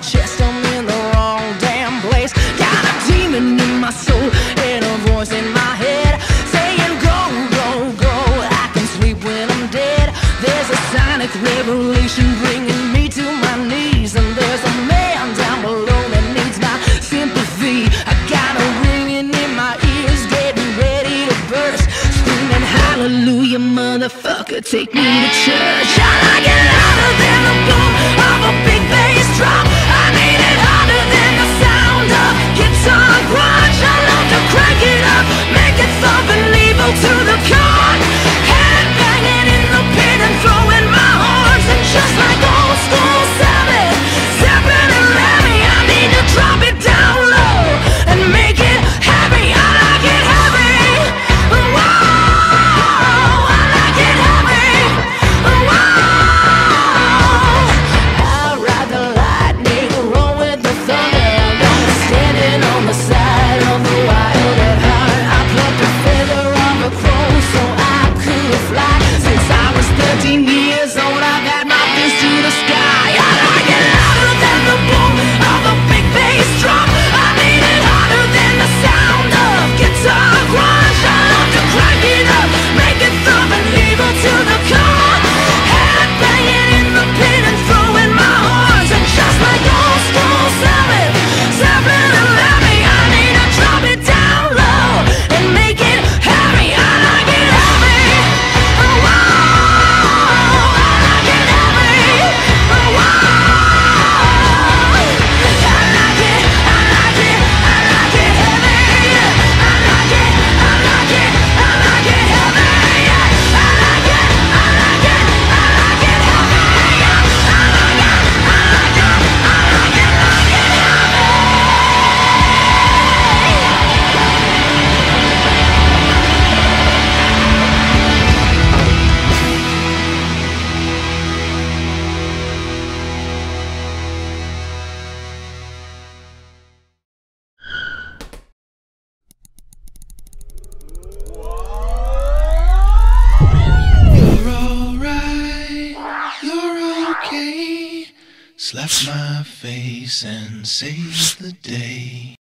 chest, I'm in the wrong damn place. Got a demon in my soul and a voice in my head saying, Go, go, go. I can sleep when I'm dead. There's a sonic revelation bringing me to my knees, and there's a man down below that needs my sympathy. I got a ringing in my ears, getting ready to burst. Screaming, Hallelujah, motherfucker, take me to church. I like it louder than the boom of a big baby. okay. Slap my face and save the day.